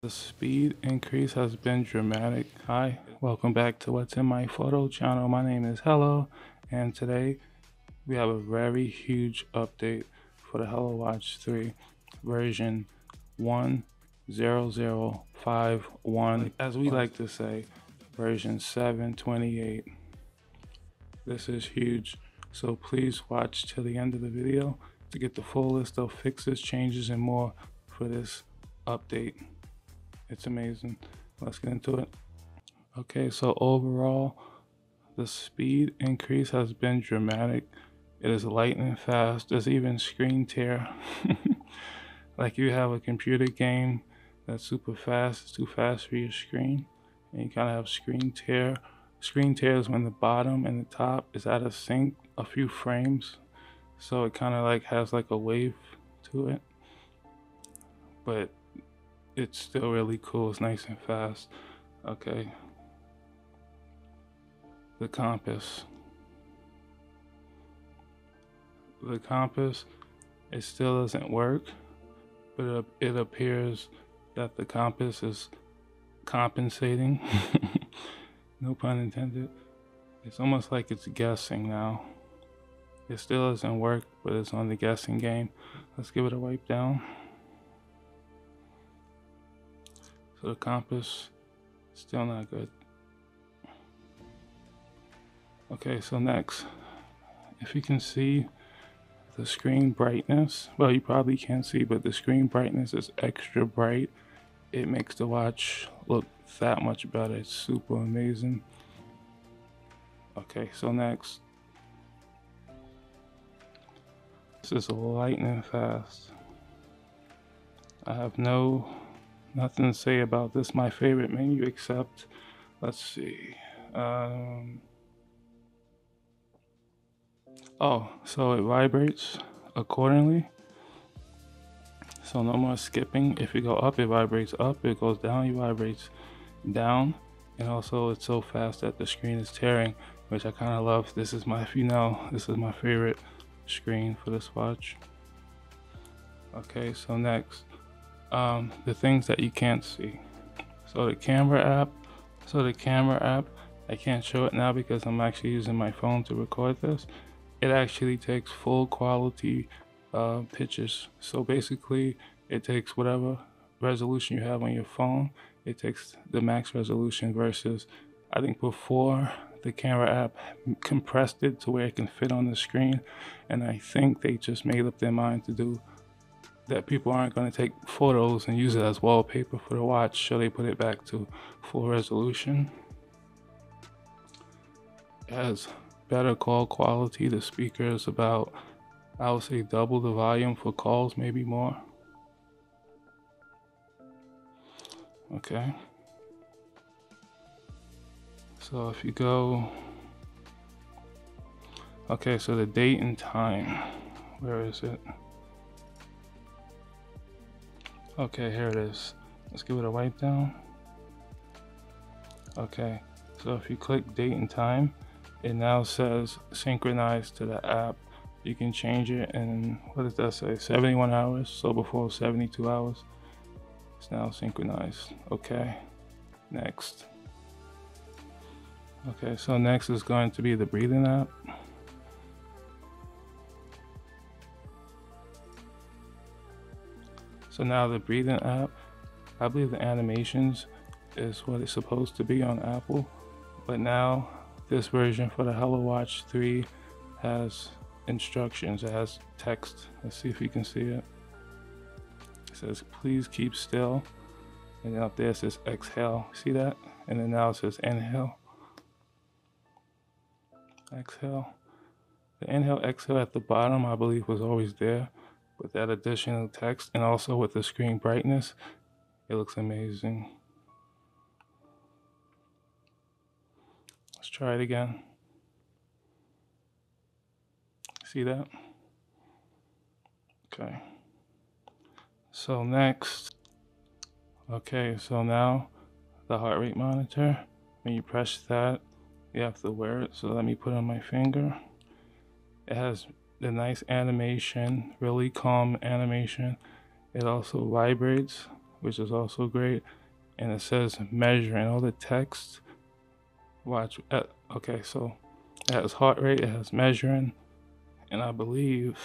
The speed increase has been dramatic. Hi, welcome back to What's in My Photo channel. My name is Hello, and today we have a very huge update for the Hello Watch 3 version 10051, as we like to say, version 728. This is huge, so please watch till the end of the video to get the full list of fixes, changes, and more for this update. It's amazing. Let's get into it. Okay, so overall, the speed increase has been dramatic. It is lightning fast. There's even screen tear. like you have a computer game that's super fast, it's too fast for your screen, and you kind of have screen tear. Screen tear is when the bottom and the top is out of sync a few frames, so it kind of like has like a wave to it. But it's still really cool. It's nice and fast. Okay. The compass. The compass, it still doesn't work, but it appears that the compass is compensating. no pun intended. It's almost like it's guessing now. It still doesn't work, but it's on the guessing game. Let's give it a wipe down. So the compass, still not good. Okay, so next, if you can see the screen brightness, well, you probably can't see, but the screen brightness is extra bright. It makes the watch look that much better. It's super amazing. Okay, so next, this is lightning fast. I have no nothing to say about this my favorite menu except let's see um, oh so it vibrates accordingly. So no more skipping. If you go up it vibrates up. It goes down it vibrates down. And also it's so fast that the screen is tearing which I kind of love. This is my if you know this is my favorite screen for this watch. Okay so next um, the things that you can't see. So the camera app, so the camera app, I can't show it now because I'm actually using my phone to record this. It actually takes full quality uh, pictures. So basically, it takes whatever resolution you have on your phone. It takes the max resolution versus, I think before the camera app compressed it to where it can fit on the screen. And I think they just made up their mind to do that people aren't going to take photos and use it as wallpaper for the watch, so they put it back to full resolution. It has better call quality. The speaker is about, I would say, double the volume for calls, maybe more. Okay. So if you go, okay, so the date and time, where is it? Okay, here it is. Let's give it a wipe down. Okay, so if you click date and time, it now says synchronize to the app. You can change it and what does that say, 71 hours? So before 72 hours, it's now synchronized. Okay, next. Okay, so next is going to be the breathing app. So now the breathing app, I believe the animations is what it's supposed to be on Apple. But now this version for the Hello Watch 3 has instructions, it has text. Let's see if you can see it. It says, please keep still. And then up there it says exhale. See that? And then now it says inhale. Exhale. The inhale, exhale at the bottom, I believe was always there with that additional text and also with the screen brightness, it looks amazing. Let's try it again. See that? Okay. So next, okay, so now the heart rate monitor, when you press that, you have to wear it. So let me put on my finger. It has the nice animation, really calm animation. It also vibrates which is also great. And it says measuring all the text. Watch. Uh, okay, so it has heart rate, it has measuring, and I believe.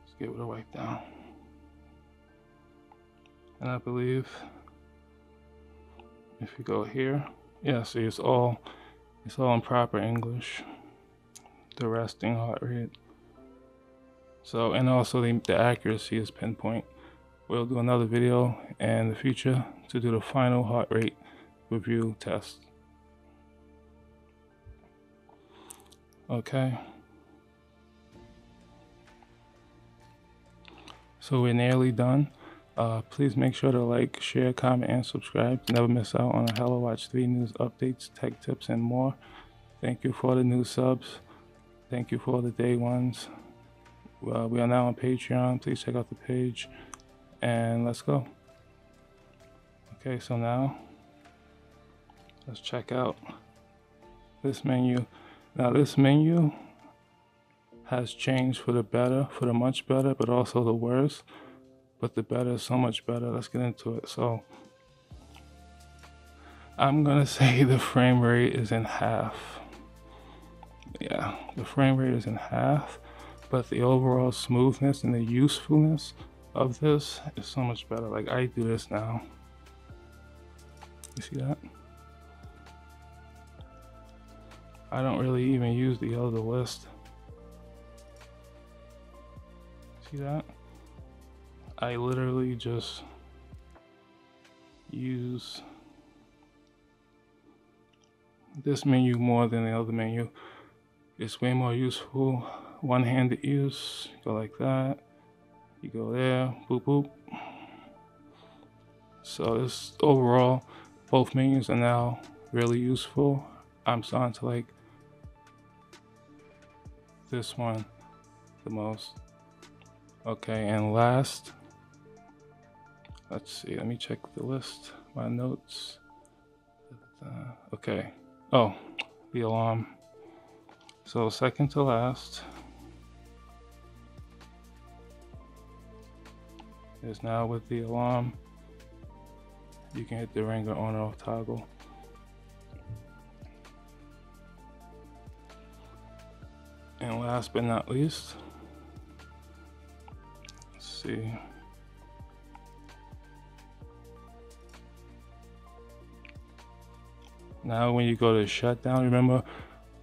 Let's give it a wipe down. And I believe if you go here, yeah, see it's all it's all in proper English. The resting heart rate. So and also the, the accuracy is pinpoint. We'll do another video in the future to do the final heart rate review test. Okay. So we're nearly done. Uh, please make sure to like, share, comment, and subscribe never miss out on the Hello Watch 3 news updates, tech tips, and more. Thank you for the new subs. Thank you for the day ones. Uh, we are now on Patreon. Please check out the page. And let's go. Okay, so now let's check out this menu. Now, this menu has changed for the better, for the much better, but also the worse but the better so much better. Let's get into it. So I'm gonna say the frame rate is in half. Yeah, the frame rate is in half, but the overall smoothness and the usefulness of this is so much better. Like I do this now. You see that? I don't really even use the other list. See that? I literally just use this menu more than the other menu. It's way more useful. One-handed use, go like that. You go there, boop boop. So this overall, both menus are now really useful. I'm starting to like this one the most. Okay, and last, let's see, let me check the list, my notes. Uh, okay, oh, the alarm. So second to last is now with the alarm. You can hit the ringer on off toggle. And last but not least, let's see. Now when you go to shutdown, remember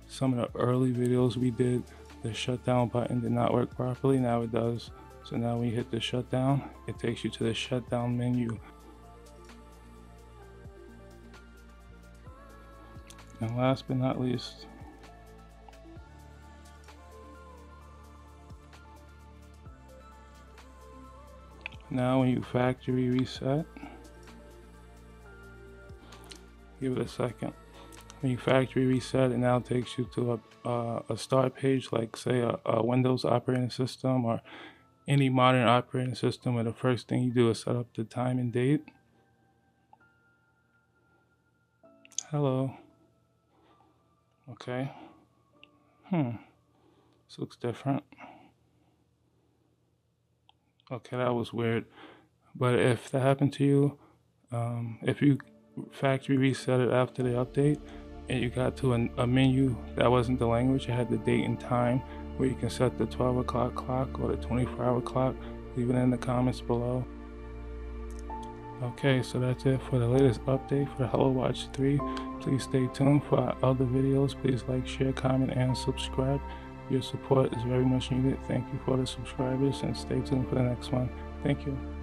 some of the early videos we did, the shutdown button did not work properly. Now it does. So now when you hit the shutdown, it takes you to the shutdown menu. And last but not least, now when you factory reset, give it a second. When you factory reset, it now takes you to a, uh, a start page, like say a, a Windows operating system or any modern operating system where the first thing you do is set up the time and date. Hello. Okay. Hmm. This looks different. Okay, that was weird. But if that happened to you, um, if you factory reset it after the update and you got to a, a menu that wasn't the language, it had the date and time where you can set the 12 o'clock clock or the 24 hour clock. Leave it in the comments below. Okay, so that's it for the latest update for the Hello Watch 3. Please stay tuned for our other videos. Please like, share, comment, and subscribe. Your support is very much needed. Thank you for the subscribers and stay tuned for the next one. Thank you.